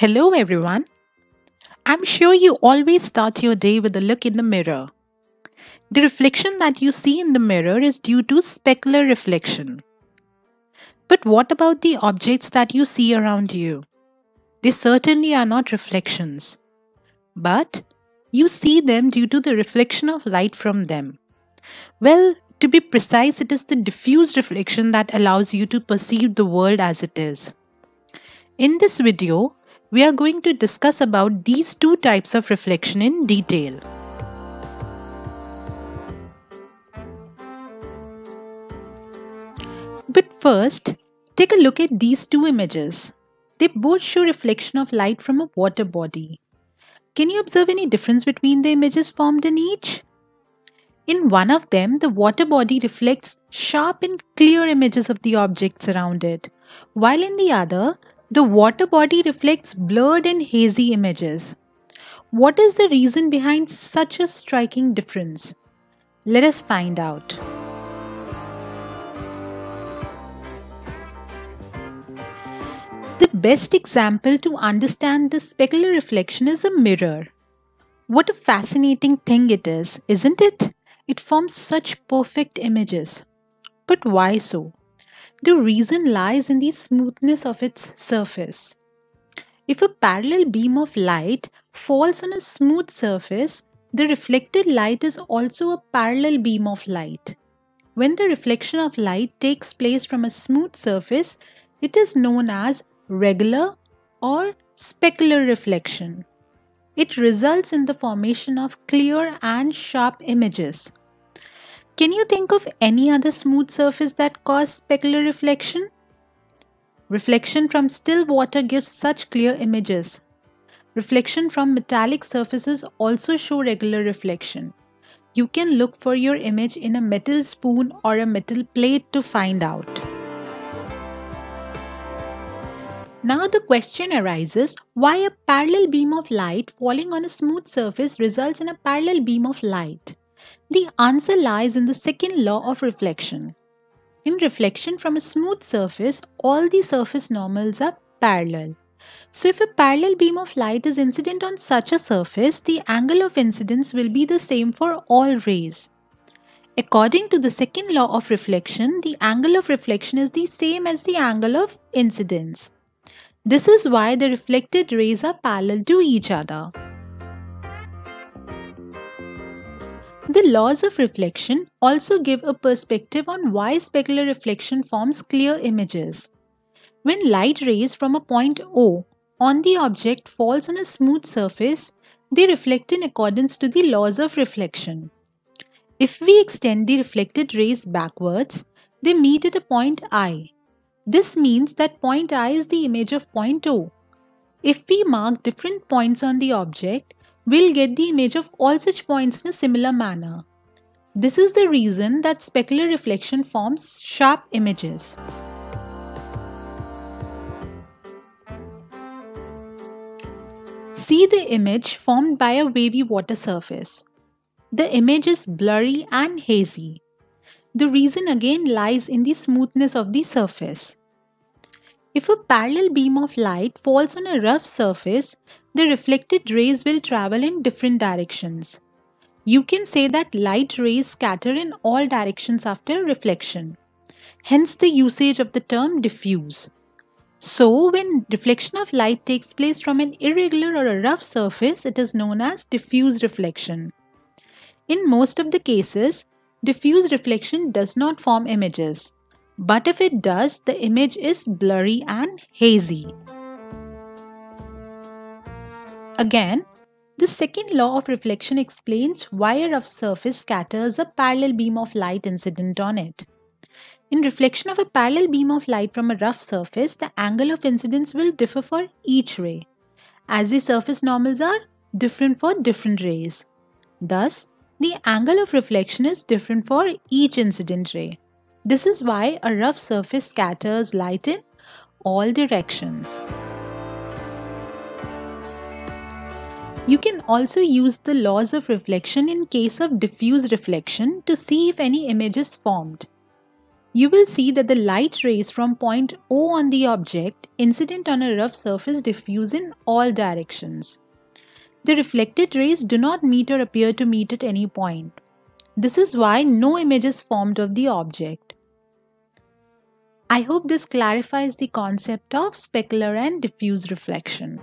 Hello, everyone. I'm sure you always start your day with a look in the mirror. The reflection that you see in the mirror is due to specular reflection. But what about the objects that you see around you? They certainly are not reflections, but you see them due to the reflection of light from them. Well, to be precise, it is the diffuse reflection that allows you to perceive the world as it is. In this video, we are going to discuss about these two types of reflection in detail. But first, take a look at these two images. They both show reflection of light from a water body. Can you observe any difference between the images formed in each? In one of them, the water body reflects sharp and clear images of the objects around it, while in the other, the water body reflects blurred and hazy images. What is the reason behind such a striking difference? Let us find out. The best example to understand this specular reflection is a mirror. What a fascinating thing it is, isn't it? It forms such perfect images. But why so? The reason lies in the smoothness of its surface. If a parallel beam of light falls on a smooth surface, the reflected light is also a parallel beam of light. When the reflection of light takes place from a smooth surface, it is known as regular or specular reflection. It results in the formation of clear and sharp images. Can you think of any other smooth surface that causes specular reflection? Reflection from still water gives such clear images. Reflection from metallic surfaces also show regular reflection. You can look for your image in a metal spoon or a metal plate to find out. Now the question arises why a parallel beam of light falling on a smooth surface results in a parallel beam of light. The answer lies in the second law of reflection. In reflection from a smooth surface, all the surface normals are parallel. So if a parallel beam of light is incident on such a surface, the angle of incidence will be the same for all rays. According to the second law of reflection, the angle of reflection is the same as the angle of incidence. This is why the reflected rays are parallel to each other. The laws of reflection also give a perspective on why specular reflection forms clear images. When light rays from a point O on the object falls on a smooth surface, they reflect in accordance to the laws of reflection. If we extend the reflected rays backwards, they meet at a point I. This means that point I is the image of point O. If we mark different points on the object, we'll get the image of all such points in a similar manner. This is the reason that specular reflection forms sharp images. See the image formed by a wavy water surface. The image is blurry and hazy. The reason again lies in the smoothness of the surface. If a parallel beam of light falls on a rough surface, the reflected rays will travel in different directions. You can say that light rays scatter in all directions after reflection. Hence the usage of the term diffuse. So, when reflection of light takes place from an irregular or a rough surface, it is known as diffuse reflection. In most of the cases, diffuse reflection does not form images. But if it does, the image is blurry and hazy. Again, the second law of reflection explains why a rough surface scatters a parallel beam of light incident on it. In reflection of a parallel beam of light from a rough surface, the angle of incidence will differ for each ray, as the surface normals are different for different rays. Thus, the angle of reflection is different for each incident ray. This is why a rough surface scatters light in all directions. You can also use the laws of reflection in case of diffuse reflection to see if any image is formed. You will see that the light rays from point O on the object incident on a rough surface diffuse in all directions. The reflected rays do not meet or appear to meet at any point. This is why no image is formed of the object. I hope this clarifies the concept of specular and diffuse reflection.